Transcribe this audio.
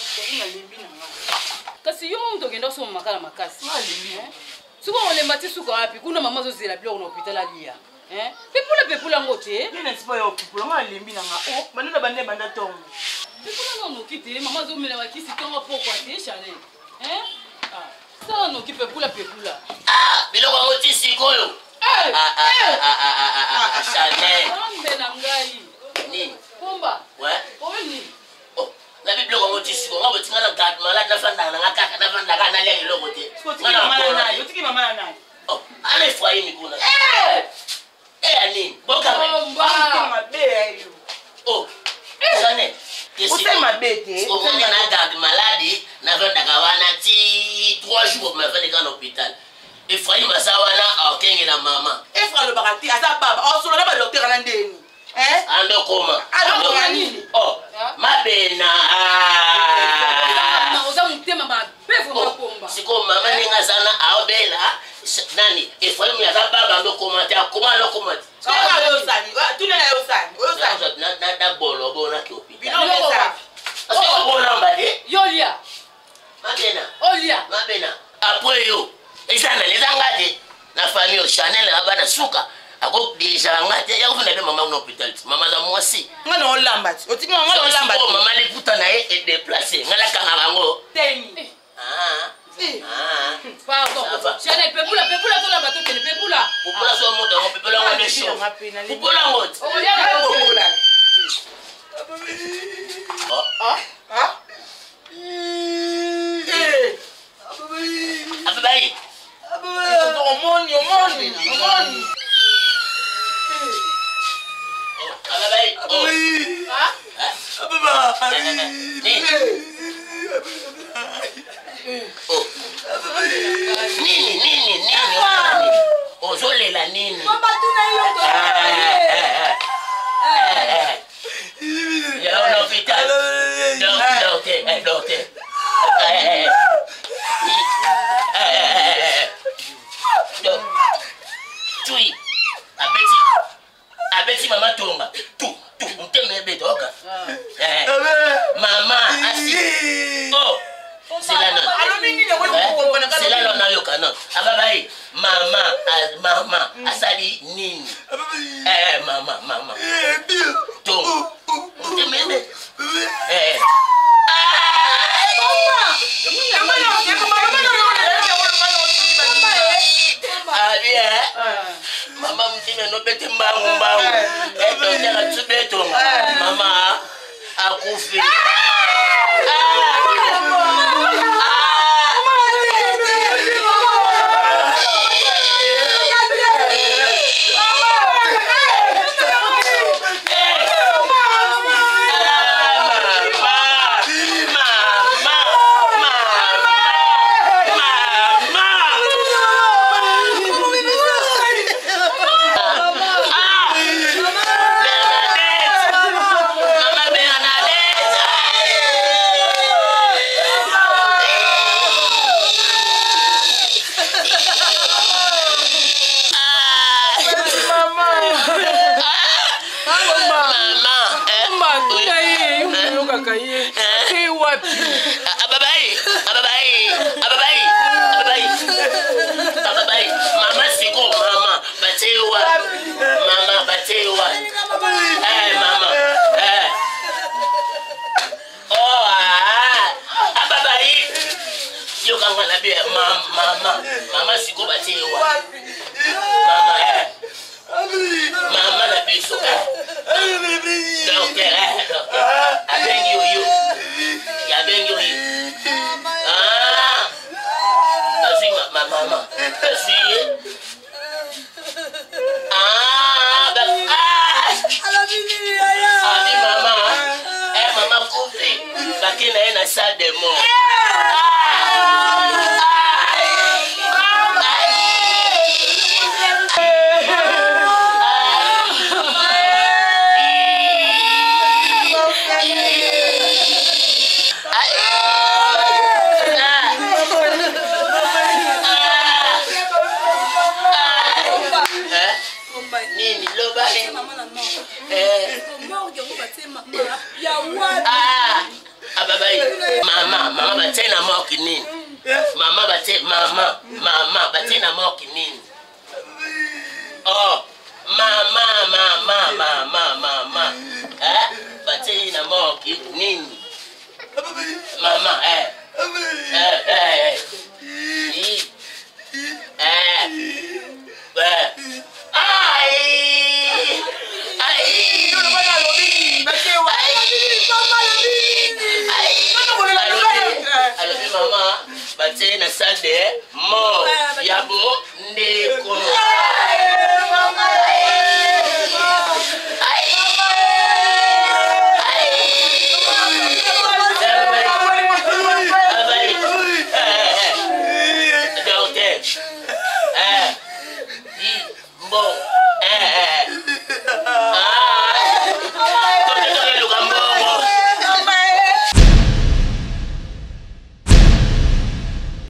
ozali nalembi na nga kasi yo moto okenda osoma makala makasi eh? soki olemba ti suka wapi kuna mama azozela biloko na hôpital alia eh? pepula pepula yango te nesipoyaopipulanga alembi na nga oh, banda na banda ebanda ntongo pepula nga onoki te mama azomela bakisi ntongo pokwa te chanel eh? ah, sala noki pepula pepula ah, biloko yango ti sikoyo ah, chanel ambe na ngai mobima afandi kaka na hôpital efrahim aza wana akengela mama efra alobaka te aza baba osolola oh, badokter ana ndeni andokoma alobaka nini o oh, mabena ah. oh, sikoyo mama ndenge aza na aobela nani efrahim aza baba andokoma te akoma andokoma te na bolo bonaki hôpital yolia mabena olia mabena apres yo eza nani eza nga te na famille chanel na bana suka akodejaka nga te yakofanda mpe mama na hôpital ti mama za mwasi nga na olamba ti otingi mama na olamba ti mama liputa na ye edeplace nga nakangaka yango teni eh. ah. eh. ah. pupulango ah. omoni omoni omoni eh, eh, eh, oh. nini nini nini ozolela nini yaona hopital Eh, mama eh, selalo eh. oh, nayoka non ababa ah, ye ah, mm. ah, mama mama oh, oh, asali nini mama mama to temende abie mama mtima nobeti mbangu mbangu etonga eh, eh, eh, tsubetonga mama akufi ah! kaka ye te eh. wapi ababai ah, ah, ababai ah, ababai ababai ababai mama siko mama batewa mama batewa eh mama eh oh ah ababai yo kanga na bia mama mama mama siko batewa mama eh Eh, mama eh, na biso dokere abengi oyo abengi oyo kasi mama kasi ye abi mama mama kufi bakei na ye na sal de mort ah. nini loba ababai eh. ah, ah, mama mama batie na moki nini mama batie mama mama batie na moki nini oh mama mama mama mama eh batie na moki nini mama eh ye na salle de mort ya bondeko ah,